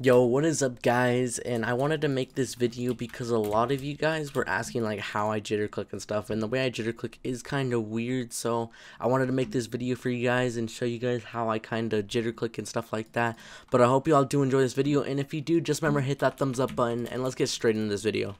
Yo, what is up guys? And I wanted to make this video because a lot of you guys were asking like how I jitter click and stuff and the way I jitter click is kind of weird so I wanted to make this video for you guys and show you guys how I kind of jitter click and stuff like that. But I hope you all do enjoy this video and if you do just remember hit that thumbs up button and let's get straight into this video.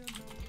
you know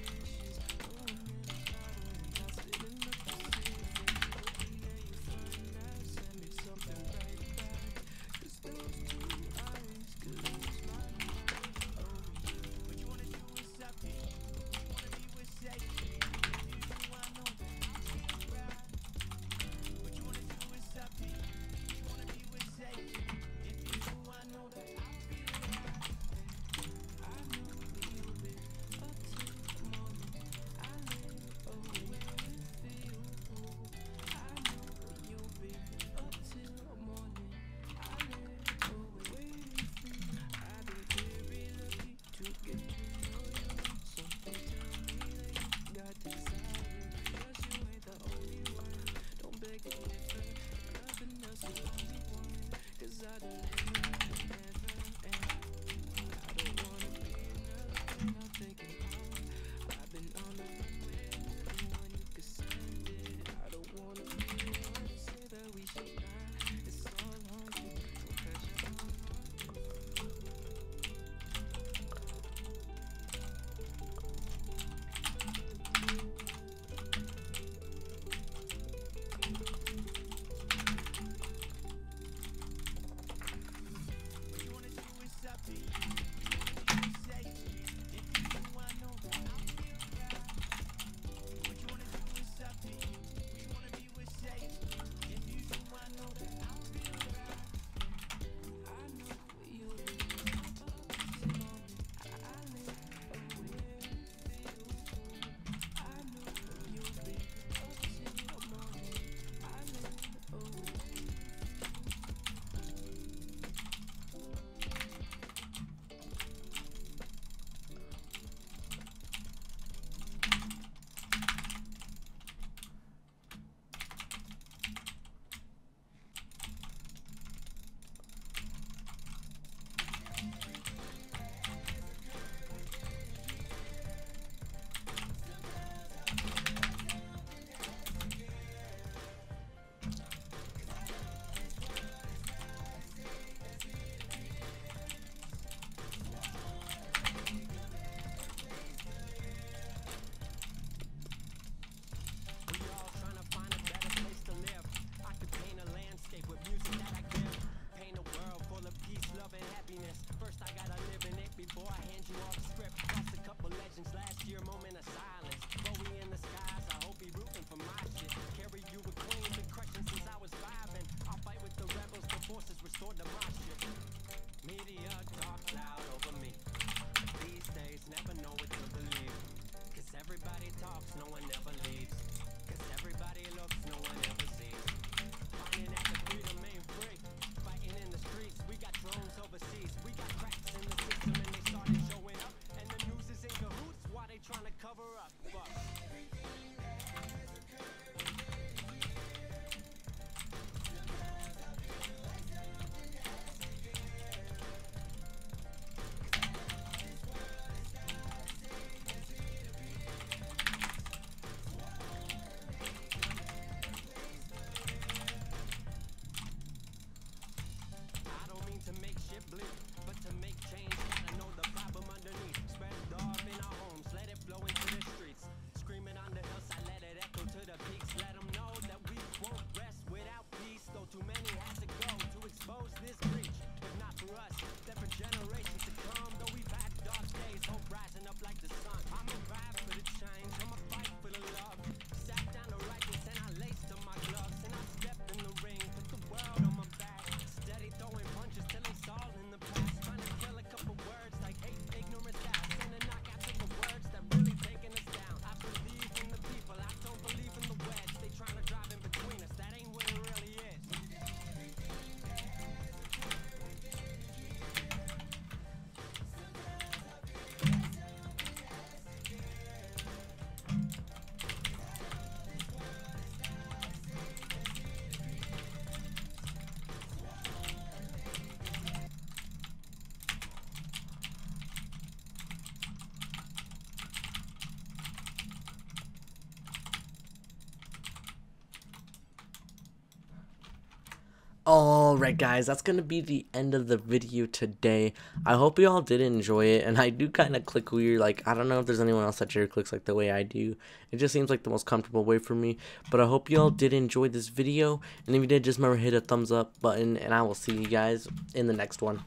Alright guys, that's gonna be the end of the video today. I hope you all did enjoy it, and I do kind of click weird, like, I don't know if there's anyone else that jitter clicks like the way I do. It just seems like the most comfortable way for me, but I hope you all did enjoy this video, and if you did, just remember hit a thumbs up button, and I will see you guys in the next one.